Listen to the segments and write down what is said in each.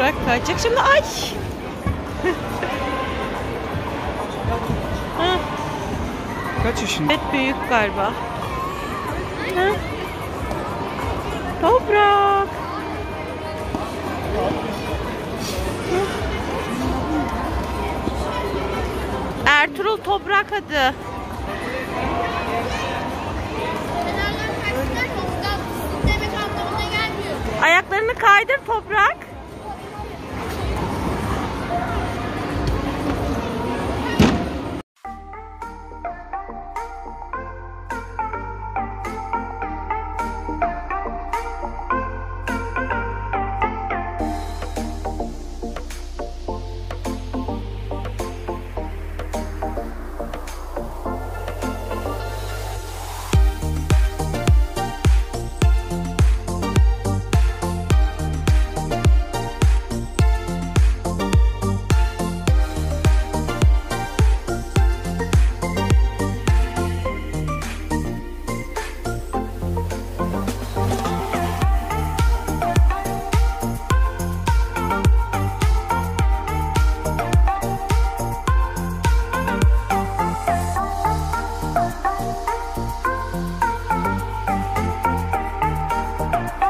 Toprak kaçacak şimdi. Ay. Kaç yaşında? Evet büyük galiba. Hı? Toprak. Ertuğrul Toprak adı. Ayaklarını kaydır Toprak. Oh.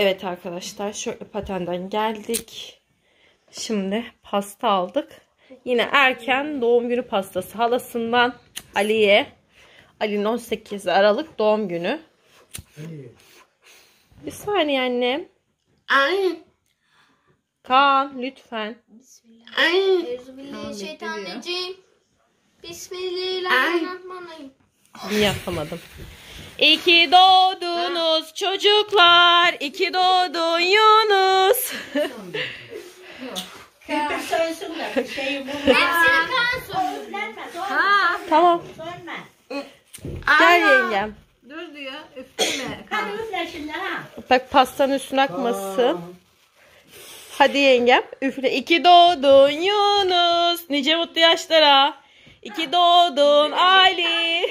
Evet arkadaşlar şöyle patenden geldik. Şimdi pasta aldık. Yine erken doğum günü pastası halasından Ali'ye. Ali'nin 18 Aralık doğum günü. Bir saniye annem. Ay. Kaan lütfen. Ay. Euzubillahimineşşeytanirracim. Bismillahirrahmanirrahim. Bir yapamadım. İki doğdunuz çocuklar. iki doğdun Yunus. Sorun. tamam. Gel yengem. Dur diyor. Üfleme. Bak pastanın üstüne akmasın. Hadi yengem üfle. İki doğdun Yunus. Nice mutlu yaşlara. İki doğdun Ali.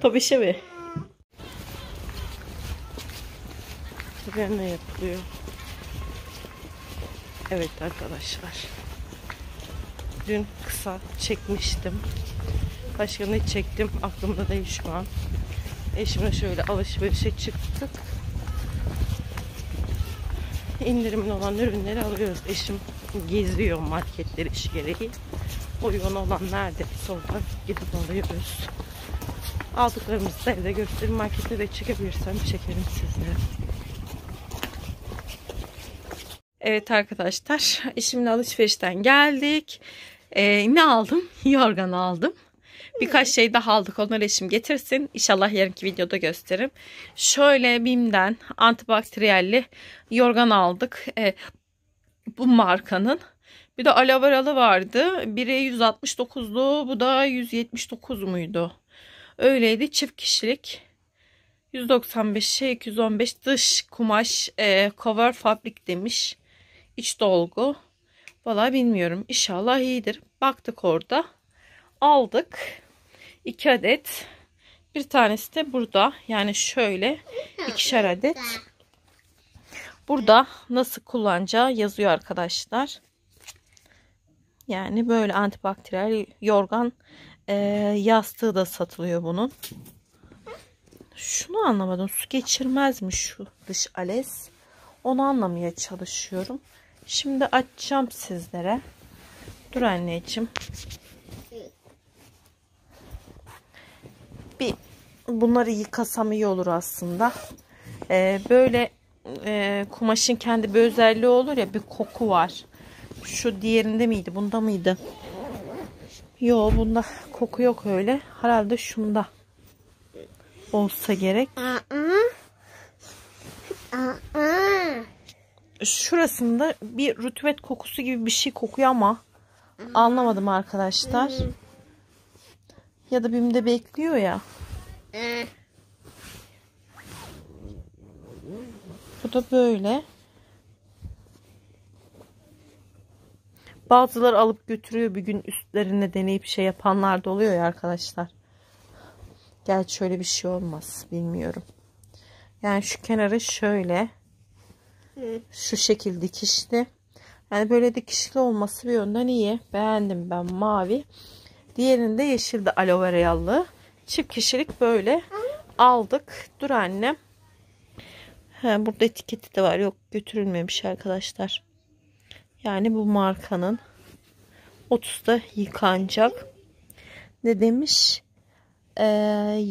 Tobişe mi? ne yapılıyor? Evet arkadaşlar. Dün kısa çekmiştim. Başka ne çektim aklımda değil şu an. Eşimle şöyle alışverişe çıktık. İndirimin olan ürünleri alıyoruz. Eşim geziyor marketleri iş gereği. Uygun olan nerede oradan gidip alıyoruz. Aldıklarımızı da evde göstereyim. Markette de çekebilirsem çekerim sizlere. Evet arkadaşlar. Eşimle alışverişten geldik. Ee, ne aldım? Yorgan aldım. Birkaç şey daha aldık. Onları eşim getirsin. İnşallah yarınki videoda gösteririm. Şöyle BİM'den antibakteriyelli yorgan aldık. Ee, bu markanın. Bir de aloe veralı vardı. Biri 169'du. Bu da 179 muydu? Öyleydi. Çift kişilik. 195 şey 215 dış kumaş e, cover fabrik demiş. İç dolgu. Valla bilmiyorum. İnşallah iyidir. Baktık orada. Aldık. 2 adet. Bir tanesi de burada. Yani şöyle ikişer adet. Burada nasıl kullanacağı yazıyor arkadaşlar. Yani böyle antibakteriyel yorgan e, yastığı da satılıyor bunun. Şunu anlamadım. Su geçirmez mi şu dış ales? Onu anlamaya çalışıyorum. Şimdi açacağım sizlere. Dur anneciğim. Bir bunları yıkasam iyi olur aslında. Ee, böyle e, kumaşın kendi bir özelliği olur ya bir koku var. Şu diğerinde miydi? Bunda mıydı? Yo bunda koku yok öyle. Herhalde şunda olsa gerek. Şurasında bir rutubet kokusu gibi bir şey kokuyor ama anlamadım arkadaşlar. Ya da bimde bekliyor ya. Bu da böyle. Bazıları alıp götürüyor bir gün üstlerine deneyip şey yapanlar da oluyor ya arkadaşlar. Gerçi şöyle bir şey olmaz. Bilmiyorum. Yani şu kenarı şöyle. Şu şekil dikişli. Yani böyle dikişli olması bir yönden iyi. Beğendim ben mavi. Diğerinde yeşildi aloe vera'lı. Çift kişilik böyle aldık. Dur annem. He, burada etiketi de var. Yok götürülmemiş arkadaşlar. Yani bu markanın 30'da yıkanacak. Ne demiş? Ee,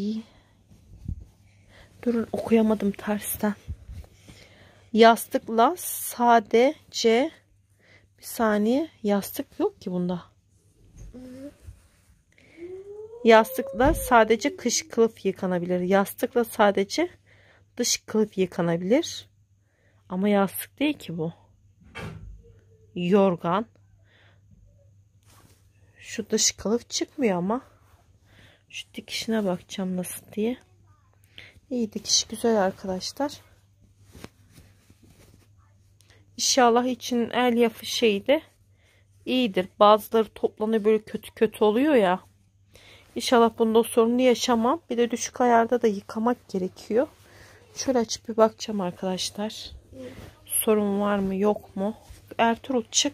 durun okuyamadım tersten. Yastıkla sadece bir saniye yastık yok ki bunda. Yastıkla sadece kış kılıf yıkanabilir. Yastıkla sadece dış kılıf yıkanabilir. Ama yastık değil ki bu. Yorgan. Şu dış kılıf çıkmıyor ama. Şu dikişine bakacağım nasıl diye. İyi dikiş güzel arkadaşlar. İnşallah için el yapı şeyi de iyidir. Bazıları toplanıyor böyle kötü kötü oluyor ya. İnşallah bunda sorunu yaşamam. Bir de düşük ayarda da yıkamak gerekiyor. Şöyle açıp bir bakacağım arkadaşlar. Sorun var mı yok mu? Ertuğrul çık.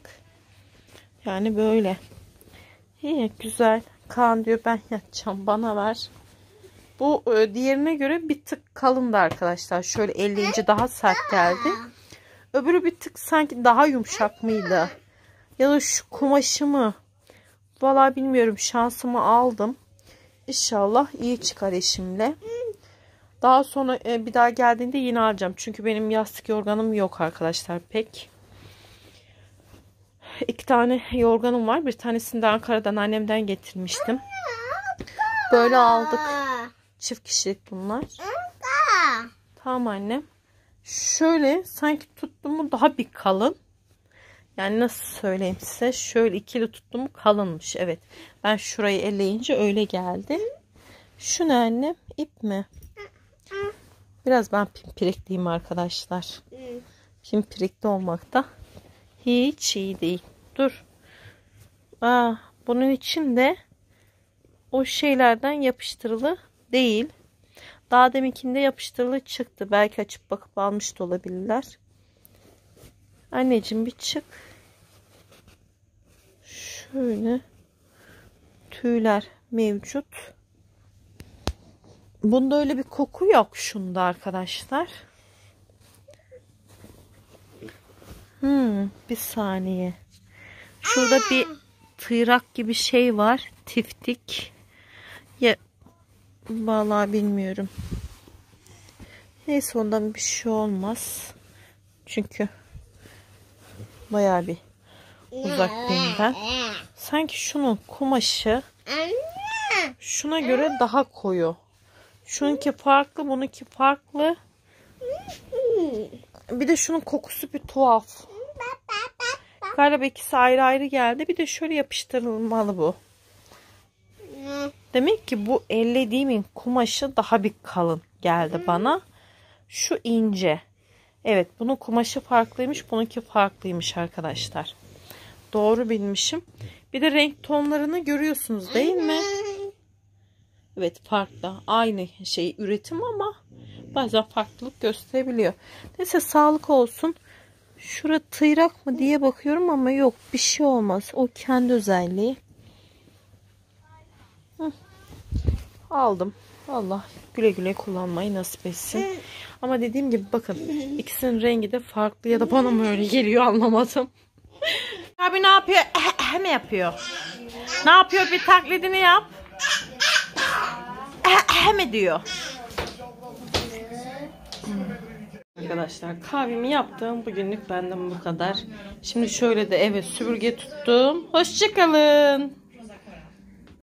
Yani böyle. İyi güzel. Kaan diyor ben yatacağım bana ver. Bu e, diğerine göre bir tık kalındı arkadaşlar. Şöyle elleyince daha sert geldi. Öbürü bir tık sanki daha yumuşak mıydı? Ya da şu kumaşı mı? Valla bilmiyorum. Şansımı aldım. İnşallah iyi çıkar eşimle. Daha sonra e, bir daha geldiğinde yine alacağım. Çünkü benim yastık yorganım yok arkadaşlar pek. İki tane yorganım var. Bir tanesini de Ankara'dan annemden getirmiştim. Böyle aldık. Çift kişilik bunlar. Tamam annem. Şöyle sanki tuttum mu daha bir kalın. Yani nasıl söyleyeyim size. Şöyle ikili tuttum mu kalınmış. Evet. Ben şurayı elleyince öyle geldi. Şu ne annem? İp mi? Biraz ben pimpirikliyim arkadaşlar. Pimpirikli olmak da hiç iyi değil. Dur. Aa, bunun için de o şeylerden yapıştırılı değil. Daha deminkinde yapıştırılı çıktı. Belki açıp bakıp almış da olabilirler. Anneciğim bir çık. Şöyle tüyler mevcut. Bunda öyle bir koku yok şunda arkadaşlar. Hmm, bir saniye. Şurada bir tıyrak gibi şey var. Tiftik. Ya vallahi bilmiyorum. Neyse ondan bir şey olmaz. Çünkü bayağı bir uzaktayım ben. Sanki şunun kumaşı şuna göre daha koyu. Şununki farklı, bununki farklı. Bir de şunun kokusu bir tuhaf. Galiba ikisi ayrı ayrı geldi. Bir de şöyle yapıştırılmalı bu. Demek ki bu ellediğimin kumaşı daha bir kalın geldi bana. Şu ince. Evet bunun kumaşı farklıymış. Bununki farklıymış arkadaşlar. Doğru bilmişim. Bir de renk tonlarını görüyorsunuz değil mi? Evet farklı. Aynı şey üretim ama bazen farklılık gösterebiliyor. Neyse sağlık olsun. Şura tıyrak mı diye bakıyorum ama yok bir şey olmaz. O kendi özelliği. Hı. Aldım. Allah güle güle kullanmayı nasip etsin. Ama dediğim gibi bakın ikisinin rengi de farklı ya da bana mı öyle geliyor anlamadım. Abi ne yapıyor? He mi yapıyor? Ne yapıyor? Bir taklidini yap. He mi diyor? Arkadaşlar kahvemi yaptım. Bugünlük benden bu kadar. Şimdi şöyle de eve süpürge tuttum. Hoşçakalın.